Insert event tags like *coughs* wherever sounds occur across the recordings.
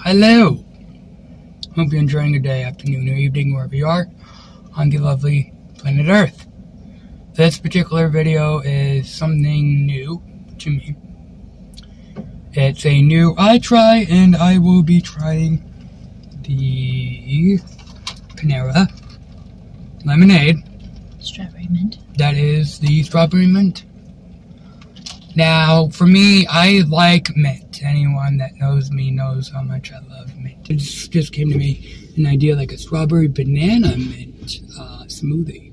hello. Hope you're enjoying your day, afternoon, or evening, wherever you are on the lovely planet Earth. This particular video is something new to me. It's a new I try, and I will be trying the Panera lemonade. Strawberry mint. That is the strawberry mint. Now, for me, I like mint. Anyone that knows me knows how much I love mint. It just, just came to me an idea like a strawberry banana mint uh, smoothie.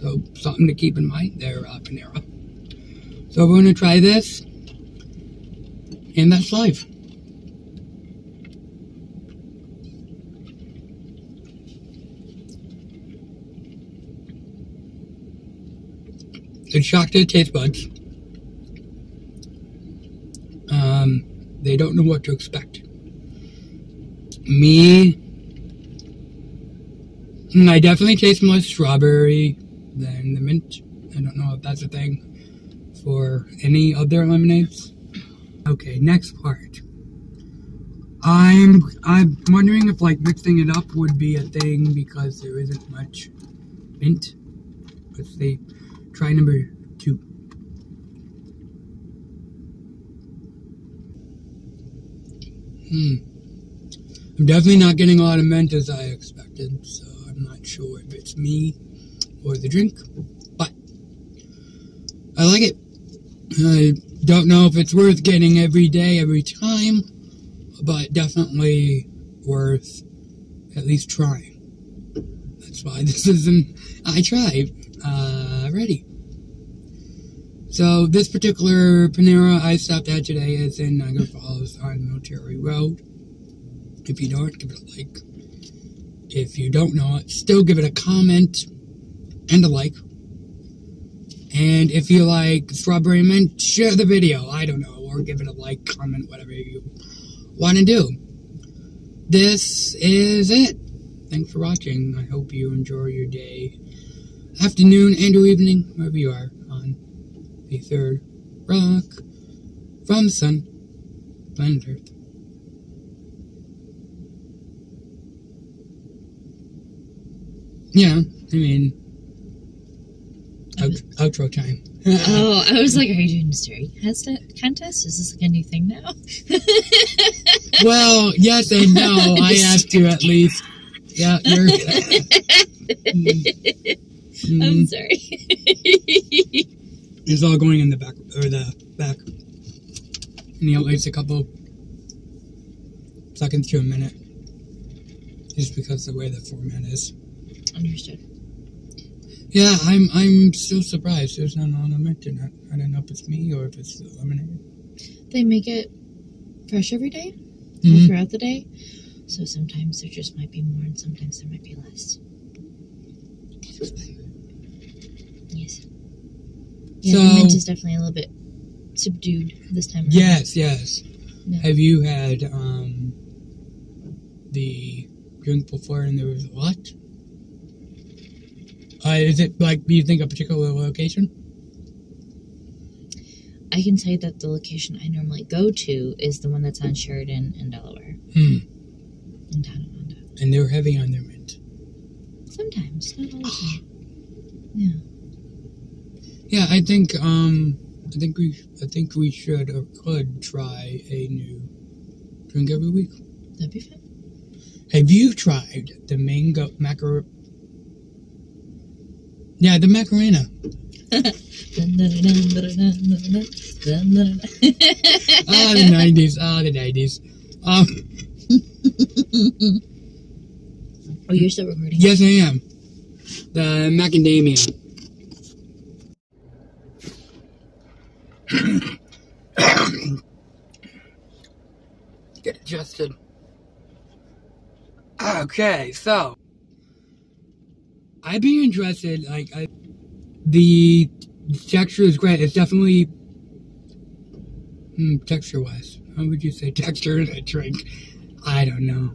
So, something to keep in mind there, uh, Panera. So, we're going to try this. And that's life. It's shocked the taste buds. Um, they don't know what to expect. Me, mm, I definitely taste more strawberry than the mint. I don't know if that's a thing for any other lemonades. Okay, next part. I'm I'm wondering if like mixing it up would be a thing because there isn't much mint. Let's see. Try number two. Hmm. I'm definitely not getting a lot of mint as I expected, so I'm not sure if it's me or the drink, but I like it. I don't know if it's worth getting every day, every time, but definitely worth at least trying. That's why this *laughs* is an I tried uh, ready. So this particular Panera I stopped at today is in Niagara Falls on Military Road. If you it, give it a like. If you don't know it, still give it a comment and a like. And if you like strawberry mint, share the video. I don't know, or give it a like, comment, whatever you want to do. This is it. Thanks for watching. I hope you enjoy your day, afternoon, and or evening, wherever you are the third rock from the sun, planet Earth. Yeah, I mean, out, outro time. oh, *laughs* I was like, are you doing a story contest? Contest? Is this like a new thing now? *laughs* well, yes and no. I have to at least. Yeah, you're. *laughs* Mm, I'm mm, sorry. It's all going in the back or the back. And you know, waits a couple seconds to a minute, just because the way the format is. Understood. Yeah, I'm I'm still surprised. There's none on the mint. I don't know if it's me or if it's the lemonade. They make it fresh every day, Mhm. throughout the day. So sometimes there just might be more, and sometimes there might be less. Yes. Yeah, So- the mint is definitely a little bit subdued this time. around. Yes, yes. Yeah. Have you had um the drink before and there was a lot? Uh, is it like do you think a particular location? I can tell you that the location I normally go to is the one that's on Sheridan in Delaware, Hmm. in Tonawanda. And they're heavy on their mint. Sometimes, not all the time. Yeah. Yeah, I think um I think we I think we should or could try a new drink every week. That'd be fun. Have you tried the mango macar? Yeah, the macarena. *laughs* Ah, the nineties. Ah, the nineties. Um, oh, you're still recording? yes, I am. The macadamia. *coughs* Get adjusted. Okay, so I'd be interested. Like, I, the texture is great. It's definitely hmm, texture-wise. How would you say *laughs* texture in a drink? I don't know.